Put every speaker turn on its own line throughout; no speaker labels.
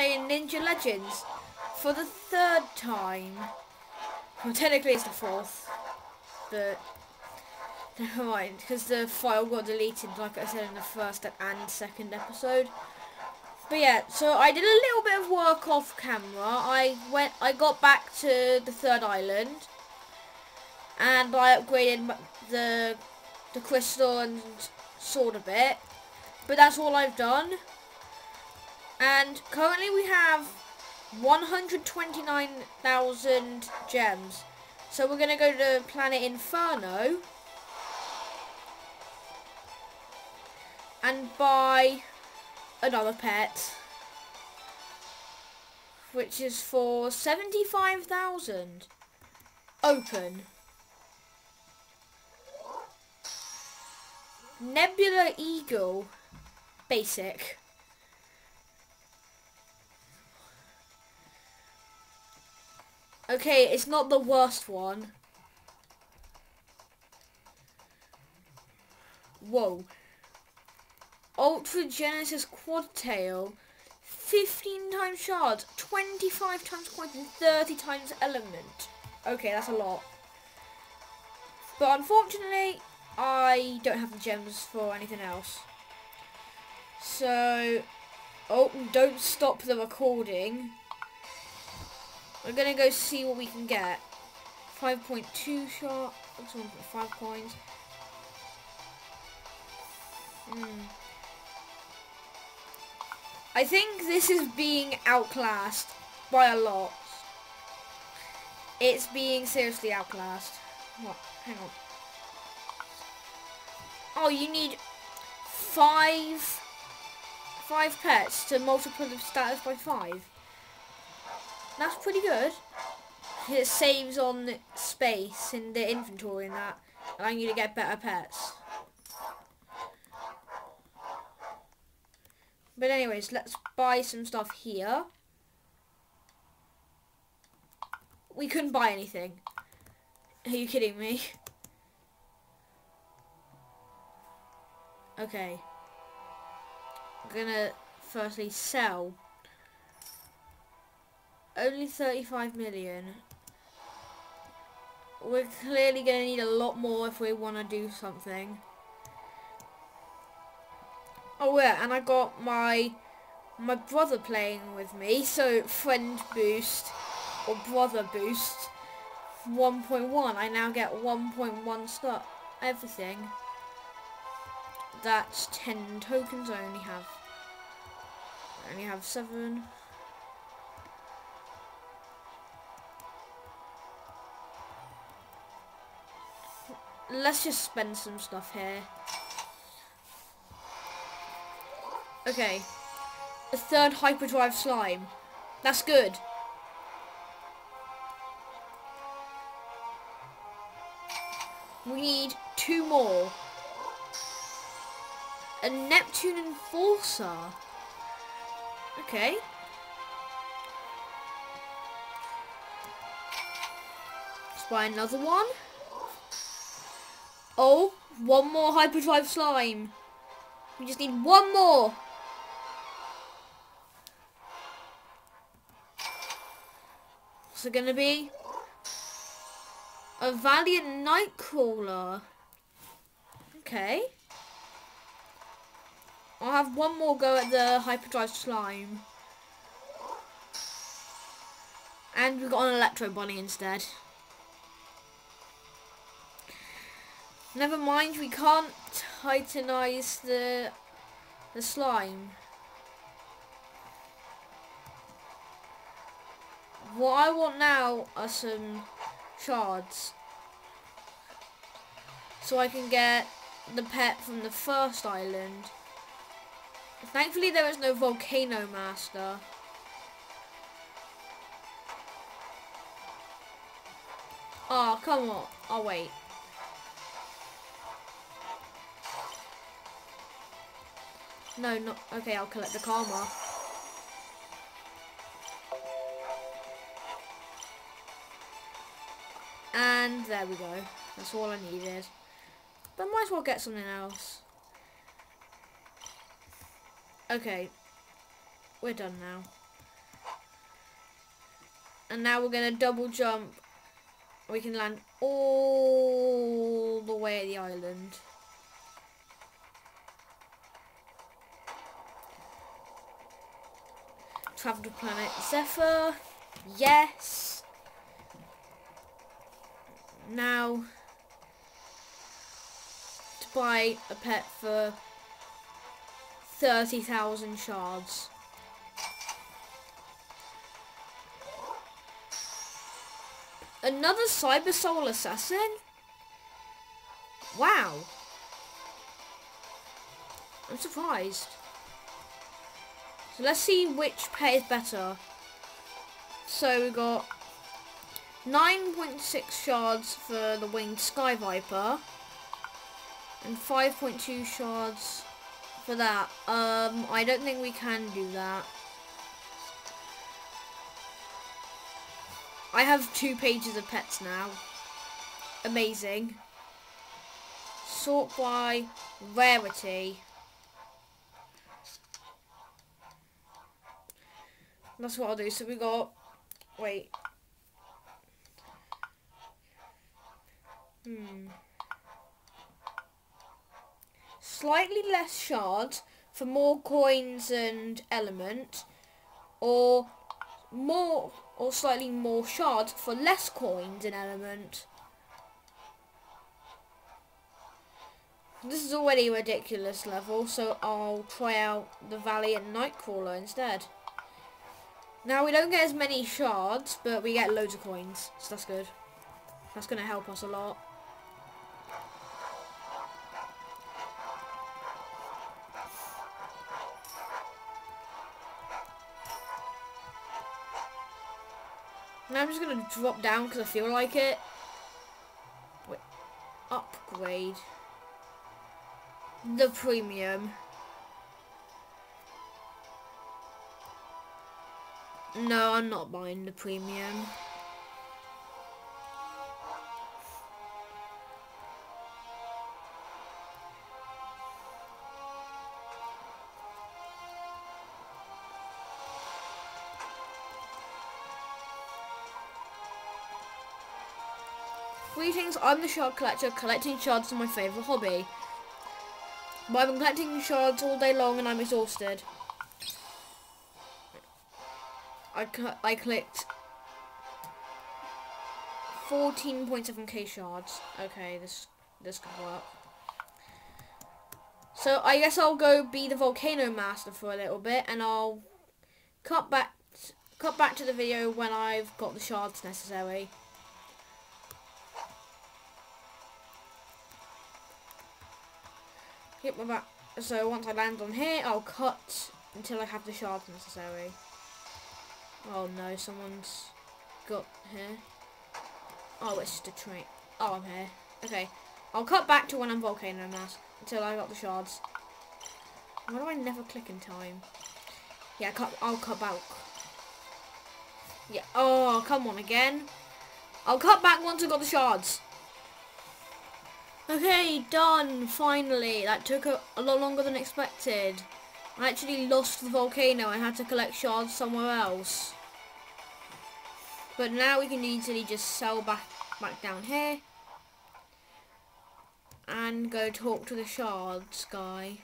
playing Ninja Legends for the third time. Well, technically it's the fourth, but never mind, because the file got deleted, like I said in the first and second episode. But yeah, so I did a little bit of work off camera. I went, I got back to the third island, and I upgraded the the crystal and sword a bit. But that's all I've done. And currently we have 129,000 gems. So we're going to go to planet Inferno. And buy another pet. Which is for 75,000. Open. Nebula Eagle. Basic. Okay, it's not the worst one. Whoa. Ultra Genesis Quad Tail. 15 times shards, 25 times coins, and 30 times element. Okay, that's a lot. But unfortunately, I don't have the gems for anything else. So, oh, don't stop the recording. We're gonna go see what we can get. 5.2 shot. That's 1.5 coins. Hmm. I think this is being outclassed by a lot. It's being seriously outclassed. What? Hang on. Oh, you need five five pets to multiply the status by five. That's pretty good. It saves on space in the inventory and that, allowing you to get better pets. But anyways, let's buy some stuff here. We couldn't buy anything. Are you kidding me? Okay. I'm gonna firstly sell only 35 million. We're clearly going to need a lot more if we want to do something. Oh yeah, and I got my my brother playing with me, so friend boost or brother boost 1.1. I now get 1.1 star everything. That's 10 tokens. I only have I only have seven. Let's just spend some stuff here. Okay. A third hyperdrive slime. That's good. We need two more. A Neptune Enforcer. Okay. Let's buy another one. Oh, one more hyperdrive slime. We just need one more. What's it gonna be? A Valiant Nightcrawler. Okay. I'll have one more go at the hyperdrive slime. And we've got an Electro Bunny instead. Never mind, we can't titanize the the slime. What I want now are some shards. So I can get the pet from the first island. Thankfully there is no Volcano Master. Oh, come on. I'll wait. No, not... Okay, I'll collect the karma. And there we go. That's all I needed. But might as well get something else. Okay. We're done now. And now we're going to double jump. We can land all the way at the island. Travel to planet Zephyr. Yes. Now to buy a pet for 30,000 shards. Another Cyber Soul Assassin? Wow. I'm surprised. So let's see which pet is better. So we got 9.6 shards for the Winged Sky Viper. And 5.2 shards for that. Um, I don't think we can do that. I have two pages of pets now. Amazing. Sort by rarity. That's what I'll do. So we got, wait. Hmm. Slightly less shards for more coins and element, or more or slightly more shards for less coins and element. This is already a ridiculous level, so I'll try out the Valiant Nightcrawler instead. Now we don't get as many shards, but we get loads of coins, so that's good. That's going to help us a lot. Now I'm just going to drop down because I feel like it. Wait, upgrade. The premium. No, I'm not buying the premium. Greetings, I'm the shard collector. Collecting shards is my favourite hobby. But I've been collecting shards all day long and I'm exhausted. I, I clicked 14.7k shards. Okay, this this could work. So I guess I'll go be the volcano master for a little bit, and I'll cut back cut back to the video when I've got the shards necessary. Hit my back. So once I land on here, I'll cut until I have the shards necessary. Oh no, someone's got here. Oh, it's just a train. Oh, I'm here. Okay. I'll cut back to when I'm Volcano Mass until I got the shards. Why do I never click in time? Yeah, cut, I'll cut back. Yeah. Oh, come on again. I'll cut back once I got the shards. Okay, done. Finally. That took a, a lot longer than expected. I actually lost the volcano. I had to collect shards somewhere else. But now we can easily just sell back, back down here. And go talk to the shards guy.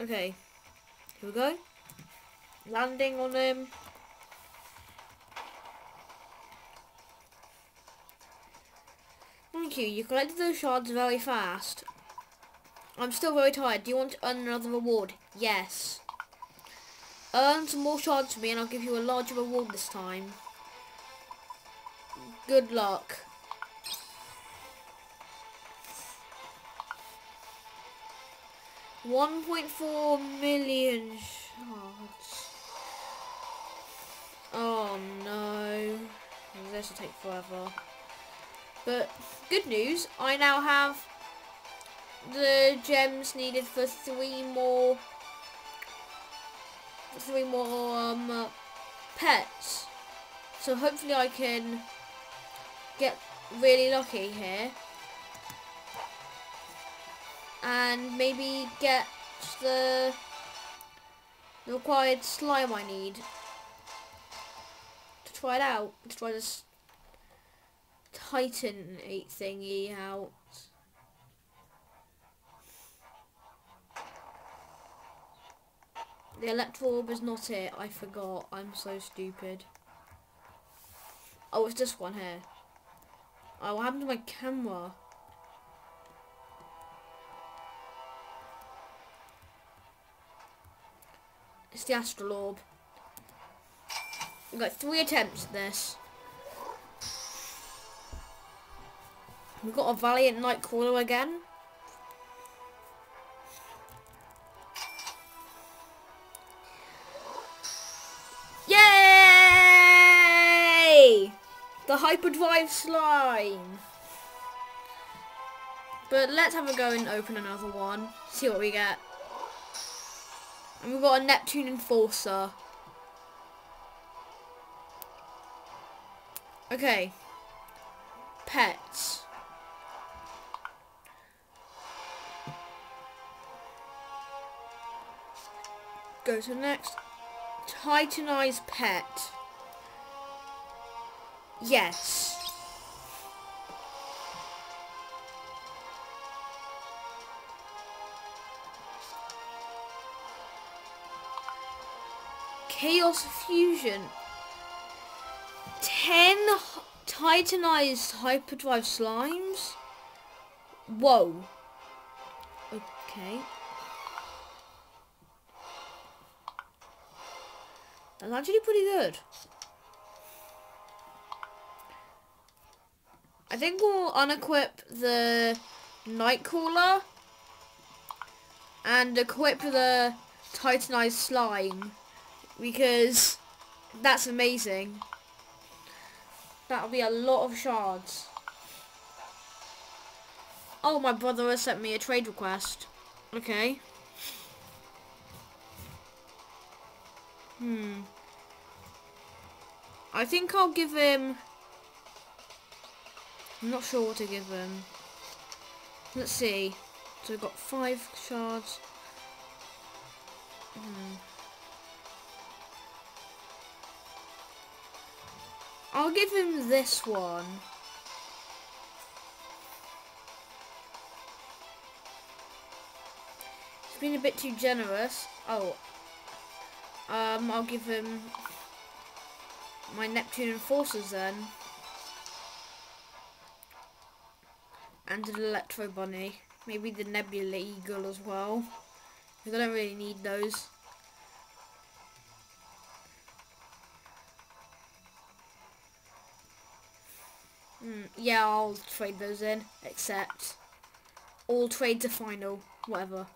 Okay, here we go. Landing on him. Thank you, you collected those shards very fast. I'm still very tired. Do you want to earn another reward? Yes. Earn some more shards for me and I'll give you a larger reward this time. Good luck. One point four million shards. Oh no. This will take forever. But good news, I now have the gems needed for three more three more um, uh, pets. So hopefully I can get really lucky here. and maybe get the, the required slime I need to try it out. To try this Titan 8 thingy out. The electro orb is not it. I forgot. I'm so stupid. Oh, it's this one here. Oh, what happened to my camera? It's the astral orb. We've got three attempts at this. We've got a Valiant Nightcrawler again. Yay! The Hyperdrive Slime. But let's have a go and open another one. See what we get. And we've got a Neptune Enforcer. Okay. Pets. Go to next. Titanized pet. Yes. Chaos Fusion. 10 Titanized Hyperdrive Slimes? Whoa. Okay. That's actually pretty good. I think we'll unequip the Nightcrawler and equip the Titanized Slime because that's amazing. That'll be a lot of shards. Oh, my brother has sent me a trade request. Okay. Hmm. I think I'll give him... I'm not sure what to give him. Let's see. So we've got five shards. Hmm. I'll give him this one. It's been a bit too generous. Oh. Um, I'll give him my Neptune Enforcers then. And an Electro Bunny. Maybe the Nebula Eagle as well. Because I don't really need those. Mm, yeah, I'll trade those in. Except all trades are final. Whatever.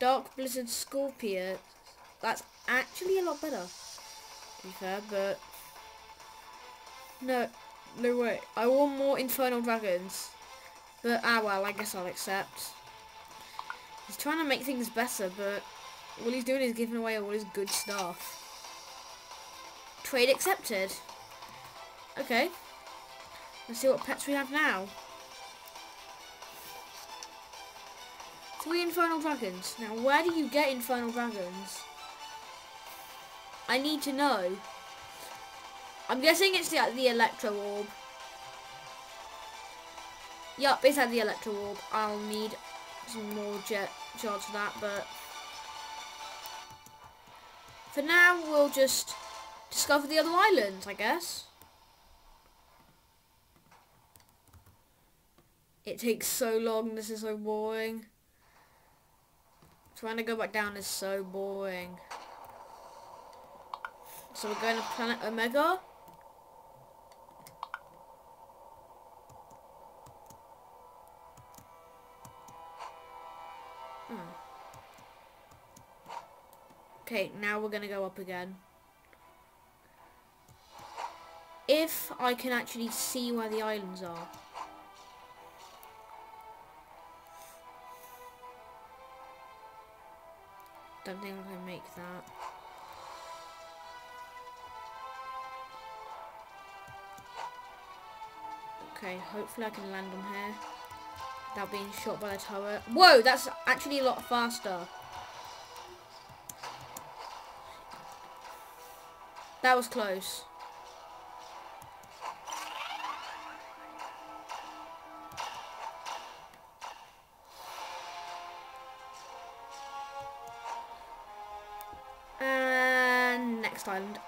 Dark Blizzard Scorpion. That's actually a lot better. To be fair, but no, no way. I want more Infernal Dragons. But ah well, I guess I'll accept. He's trying to make things better, but all he's doing is giving away all his good stuff. Trade accepted. Okay. Let's see what pets we have now. Three Infernal Dragons. Now, where do you get Infernal Dragons? I need to know. I'm guessing it's the, the Electro Orb. Yup, it's at the Electro Orb. I'll need some more jet shards for that, but... For now, we'll just discover the other islands, I guess. It takes so long, this is so boring. Trying to go back down is so boring. So we're going to planet Omega. Hmm. Okay, now we're going to go up again. If I can actually see where the islands are. Don't think I can make that. Okay, hopefully I can land on here without being shot by the turret. Whoa, that's actually a lot faster. That was close. Next island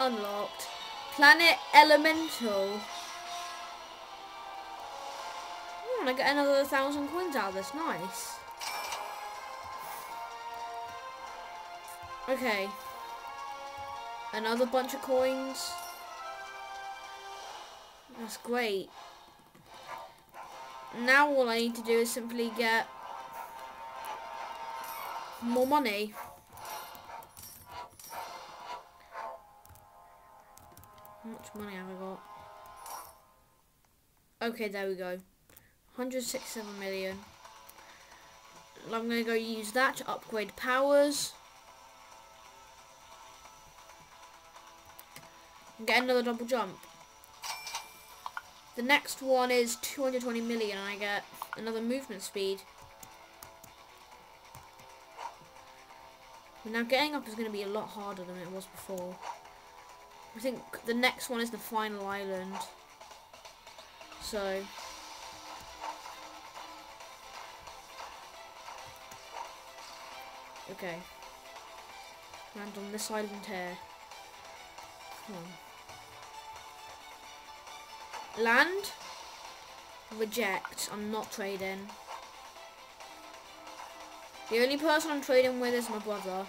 unlocked. Planet Elemental. Hmm, I get another thousand coins out of this. Nice. Okay. Another bunch of coins. That's great. Now all I need to do is simply get more money. Money have I got? Okay, there we go. 167 million. I'm going to go use that to upgrade powers. And get another double jump. The next one is 220 million and I get another movement speed. Now getting up is going to be a lot harder than it was before. I think the next one is the final island. So... Okay. Land on this island here. On. Land. Reject. I'm not trading. The only person I'm trading with is my brother.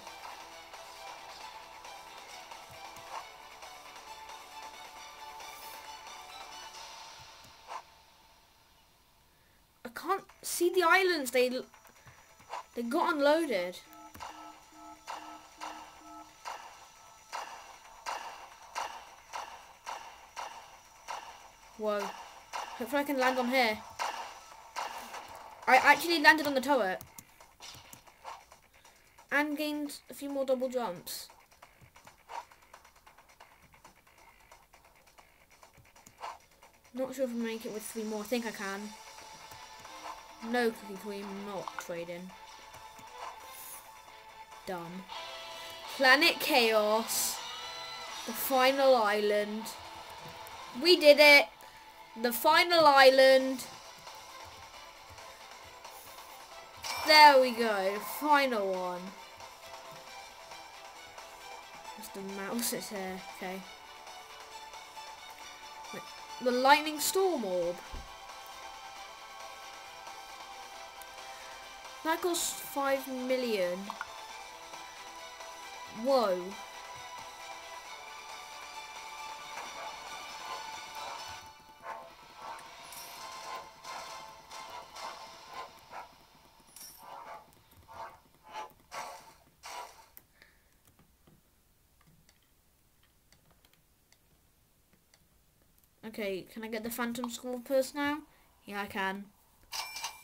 Islands. They they got unloaded. Whoa. Hopefully I can land on here. I actually landed on the turret. And gained a few more double jumps. Not sure if I make it with three more. I think I can. No cookie cream, not trading. Dumb. Planet Chaos. The final island. We did it. The final island. There we go. Final one. Just the mouse is here. Okay. The lightning storm orb. That costs 5 million. Whoa. Okay, can I get the Phantom School Purse now? Yeah, I can.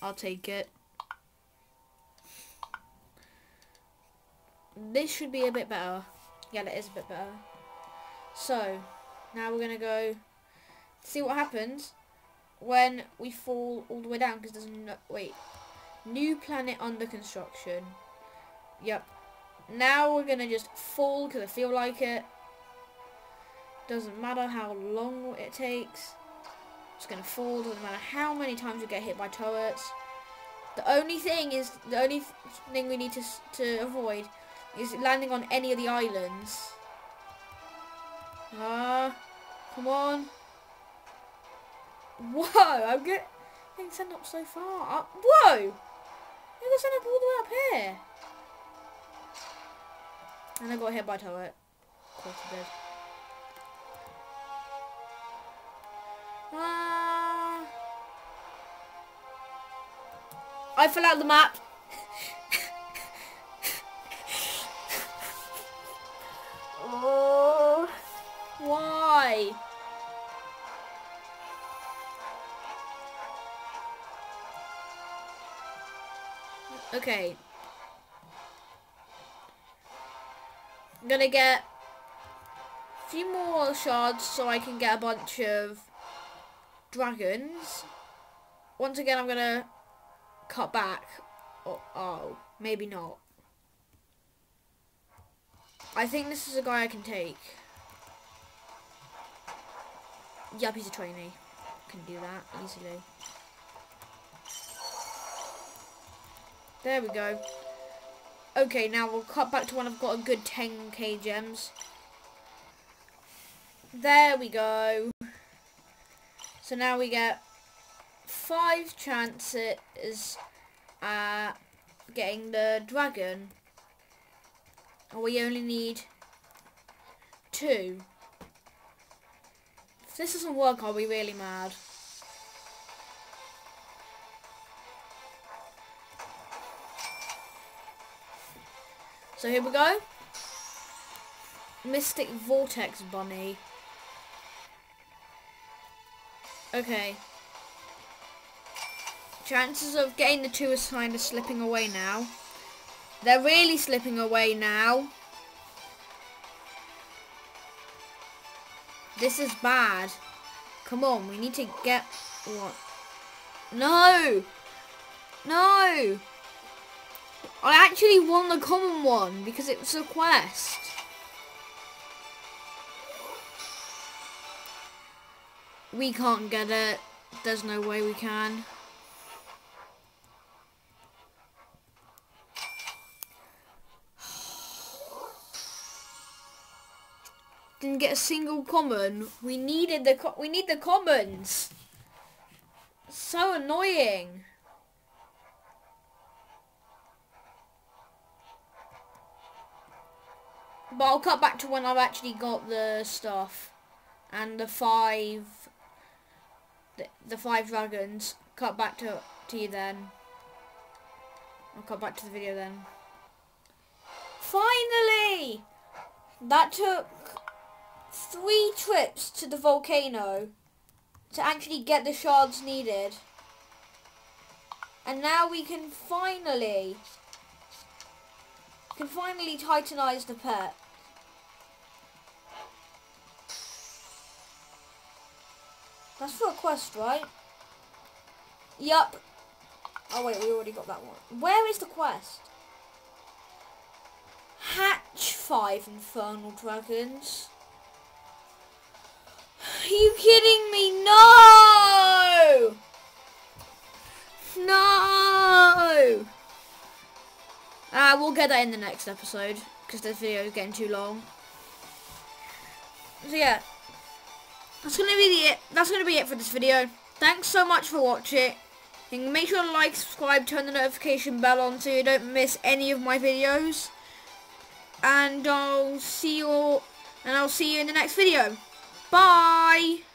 I'll take it. This should be a bit better. Yeah, that is a bit better. So, now we're going to go see what happens when we fall all the way down because there's no... Wait. New planet under construction. Yep. Now we're going to just fall because I feel like it. Doesn't matter how long it takes. It's going to fall. Doesn't matter how many times we get hit by turrets. The only thing is, the only th thing we need to, to avoid is it landing on any of the islands. Ah, uh, come on. Whoa, I'm getting sent up so far. Whoa! You got sent up all the way up here. And I got hit by turret. Of course I did. Ah. I fell out of the map. Okay. I'm gonna get a few more shards so I can get a bunch of dragons. Once again, I'm to cut back. Oh, oh, maybe not. I think this is a guy I can take. Yep, he's a trainee. Can do that easily. There we go. Okay, now we'll cut back to when I've got a good 10k gems. There we go. So now we get five chances at getting the dragon. And we only need two. If this doesn't work, I'll be really mad. So here we go. Mystic Vortex Bunny. Okay. Chances of getting the two assigned are slipping away now. They're really slipping away now. This is bad. Come on, we need to get one. No! No! I actually won the common one because it was a quest. We can't get it. There's no way we can. Didn't get a single common. We needed the we need the commons. So annoying. But I'll cut back to when I've actually got the stuff. And the five... The, the five dragons. Cut back to, to you then. I'll cut back to the video then. Finally! That took three trips to the volcano to actually get the shards needed. And now we can finally can finally titanize the pet. That's for a quest, right? Yup. Oh wait, we already got that one. Where is the quest? Hatch five infernal dragons. Are you kidding me? No! No! Uh, we'll get that in the next episode because this video is getting too long. So yeah, that's gonna be the it. That's gonna be it for this video. Thanks so much for watching. Make sure to like, subscribe, turn the notification bell on so you don't miss any of my videos. And I'll see you all, and I'll see you in the next video. Bye.